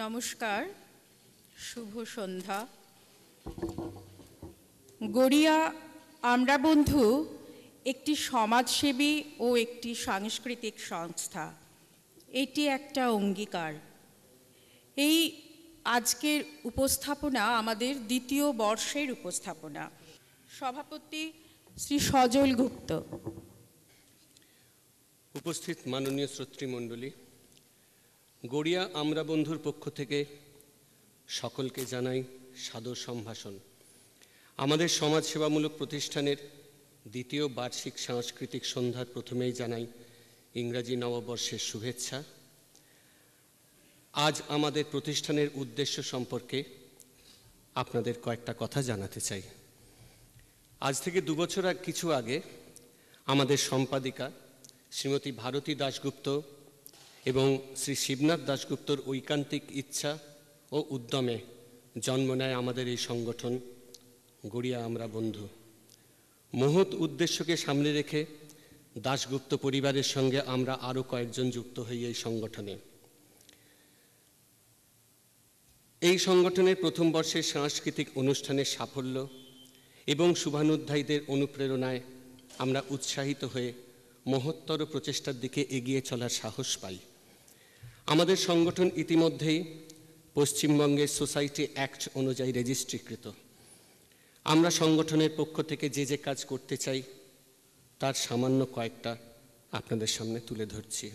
নমস্কার, শুভ সন্ধ্যা। গড়িয়া আমরা বন্ধু একটি সমাজসেবী ও একটি সাংস্কৃতিক সংস্থা। এটি একটা অঙ্গীকার। এই আজকের উপস্থাপনা আমাদের দ্বিতীয় বর্ষের উপস্থাপনা। সভাপতি শ্রী সজল গুপ্ত। উপস্থিত মাননীয় শ্রোতৃমণ্ডলী গড়িয়া আমরা বন্ধুর পক্ষ থেকে সকলকে জানাই সাদর সম্ভাষণ। আমাদের সমাজসেবামূলক প্রতিষ্ঠানের দ্বিতীয় বার্ষিক সাংস্কৃতিক সন্ধ্যার প্রথমেই জানাই ইংরাজি নববর্ষের শুভেচ্ছা। আজ আমাদের প্রতিষ্ঠানের উদ্দেশ্য সম্পর্কে আপনাদের কয়েকটা কথা জানাতে চাই। আজ থেকে দুবছর কিছু আগে আমাদের সম্পাদিকা শ্রীমতী ভারতী দাশগুপ্ত এবং শ্রী শিবনাথ দাশগুপ্তর ঐকান্তিক ইচ্ছা ও উদ্যমে জন্ম নেয় আমাদের এই সংগঠন। গড়িয়া আমরা বন্ধু। মহৎ উদ্দেশ্যকে সামনে রেখে দাশগুপ্ত পরিবারের সঙ্গে আমরা আরও কয়েকজন যুক্ত হই এই সংগঠনে। এই সংগঠনের প্রথম বর্ষের সাংস্কৃতিক অনুষ্ঠানের সাফল্য এবং শুভানুধ্যায়ীদের অনুপ্রেরণায় আমরা উৎসাহিত হয়ে মহত্তর প্রচেষ্টার দিকে এগিয়ে চলার সাহস পাই। আমাদের সংগঠন ইতিমধ্যেই পশ্চিমবঙ্গের সোসাইটি অ্যাক্ট অনুযায়ী রেজিস্ট্রিকৃত। আমরা সংগঠনের পক্ষ থেকে যে যে কাজ করতে চাই, তার সামান্য কয়েকটা আপনাদের সামনে তুলে ধরছি।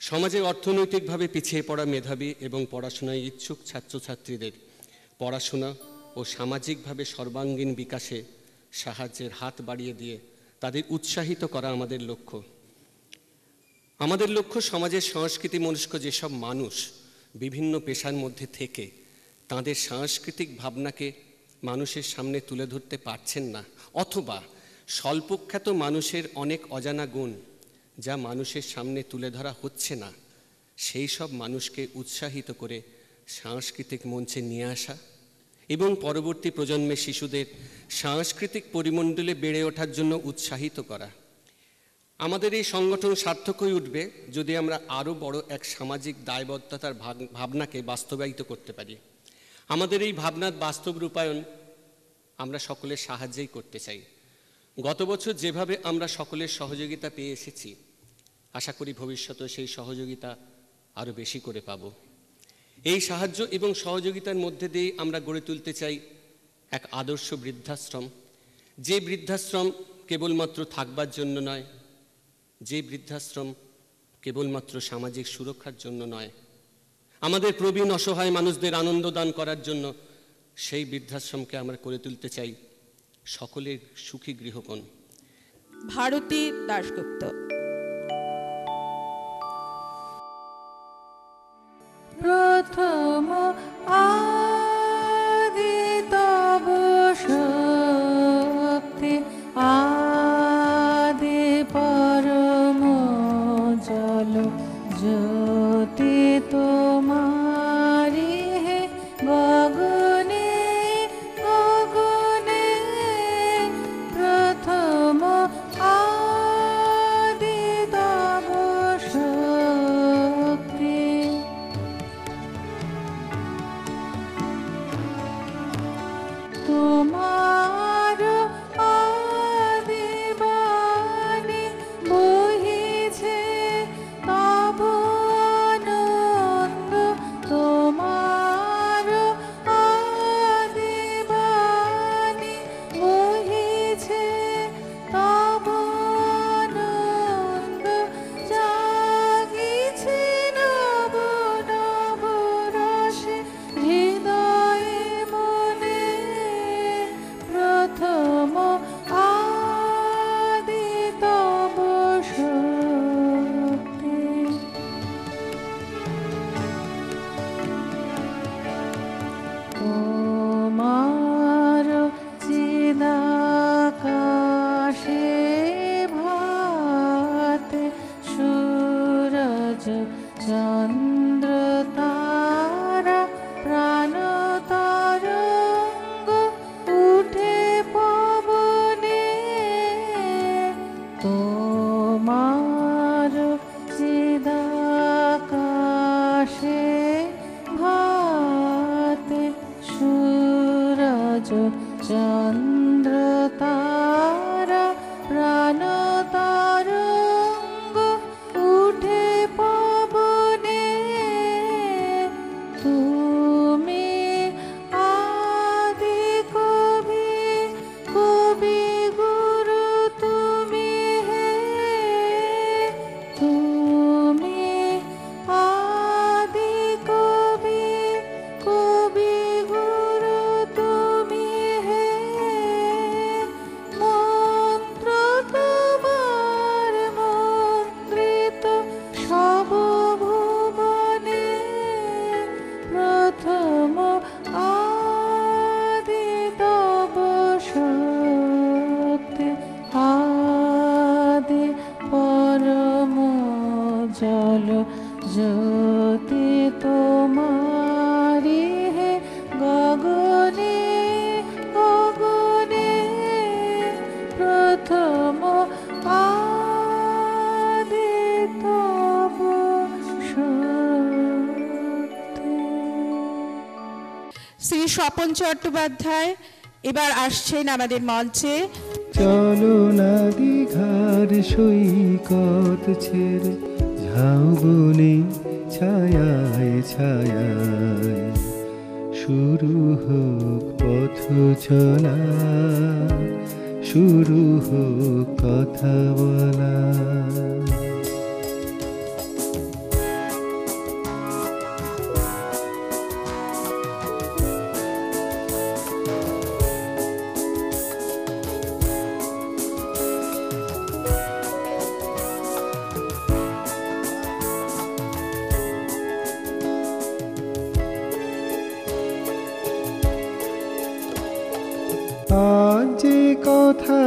সমাজে অর্থনৈতিকভাবে পিছিয়ে পড়া মেধাবী এবং পড়াশোনায় ইচ্ছুক ছাত্রছাত্রীদের পড়াশোনা ও সামাজিকভাবে সর্বাঙ্গীন বিকাশে সাহায্যের হাত বাড়িয়ে দিয়ে তাদের উৎসাহিত করা আমাদের লক্ষ্য। আমাদের লক্ষ্য সমাজের সংস্কৃতি মনস্ক যেসব মানুষ বিভিন্ন পেশার মধ্যে থেকে তাদের সাংস্কৃতিক ভাবনাকে মানুষের সামনে তুলে ধরতে পারছেন না, অথবা স্বল্পখ্যাত মানুষের অনেক অজানা গুণ যা মানুষের সামনে তুলে ধরা হচ্ছে না, সেই সব মানুষকে উৎসাহিত করে সাংস্কৃতিক মঞ্চে নিয়ে আসা এবং পরবর্তী প্রজন্মের শিশুদের সাংস্কৃতিক পরিমণ্ডলে বেড়ে ওঠার জন্য উৎসাহিত করা। আমাদের এই সংগঠন সার্থক হয়ে উঠবে যদি আমরা আরও বড় এক সামাজিক দায়বদ্ধতার ভাবনাকে বাস্তবায়িত করতে পারি। আমাদের এই ভাবনার বাস্তব রূপায়ণ আমরা সকলের সাহায্যেই করতে চাই। গত বছর যেভাবে আমরা সকলের সহযোগিতা পেয়ে এসেছি, আশা করি ভবিষ্যতে সেই সহযোগিতা আরও বেশি করে পাব। এই সাহায্য এবং সহযোগিতার মধ্যে দিয়েই আমরা গড়ে তুলতে চাই এক আদর্শ বৃদ্ধাশ্রম। যে বৃদ্ধাশ্রম কেবলমাত্র থাকবার জন্য নয় যে বৃদ্ধাশ্রম কেবলমাত্র সামাজিক সুরক্ষার জন্য নয়, আমাদের প্রবীণ অসহায় মানুষদের আনন্দ দান করার জন্য সেই বৃদ্ধাশ্রমকে আমরা করে তুলতে চাই সকলের সুখী গৃহকোণ। ভারতী দাশগুপ্ত। স্বপন চট্টোপাধ্যায়, এবার আসছেন আমাদের মঞ্চে। চলো না দীঘার সৈকত ছেড়ে, ঝাউ বনে ছায়ায় ছায়ায়। শুরু হোক পথ চলা, শুরু হোক কথা বলা যে কথা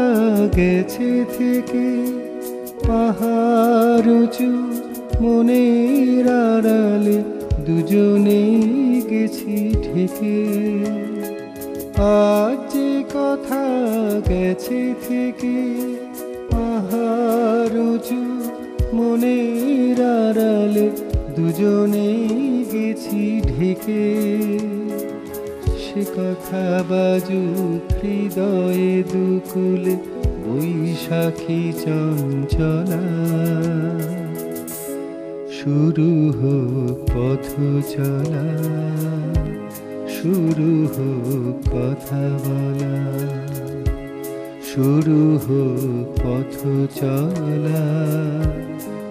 গেছে থেকে পাহাড় উঁচু মনের দুজনে গেছি ঠেকে আজ যে কথা গেছে থেকে পাহাড় উঁচু মনের আড়ালে দুজনে গেছি ঢেকে। সে কথা বাজু হৃদয়ে দুকুলে বৈশাখী চঞ্চলা। শুরু হোক পথ চলা শুরু হোক কথা বলা শুরু হোক পথ চলা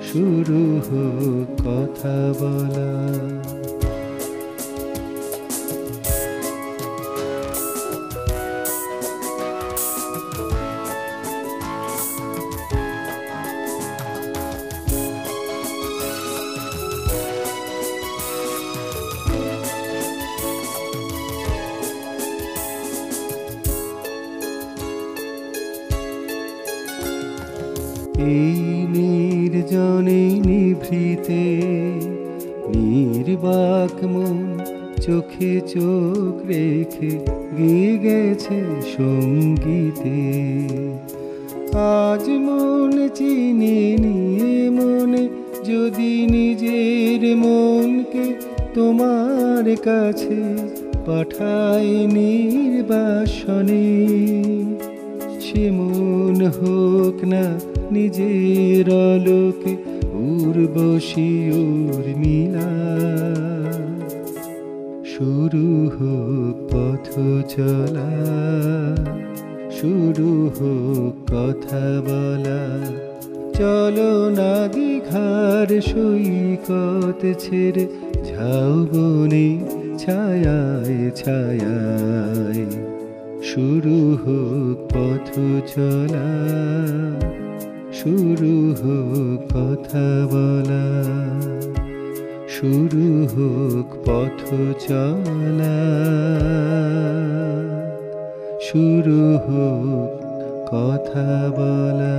শুরু হোক কথা বলা নির্বাক মন চোখে চোখ রেখে গিয়ে গেছে সঙ্গীতে। আজ মন চিনে নিয়ে মনে যদি নিজের মনকে তোমার কাছে পাঠায় নির্বাসনে, সে মন হোক না নিজের আলোকে উর্বশী উর্মিলা শুরু হোক পথ চলা, শুরু হোক কথা বলা। চলো না দীঘার সৈকত ছেড়ে ঝাউ বনে ছায়ায় ছায়ায়। শুরু হোক পথ চলা। শুরু হোক কথা বলা শুরু হোক পথ চলা শুরু হোক কথা বলা।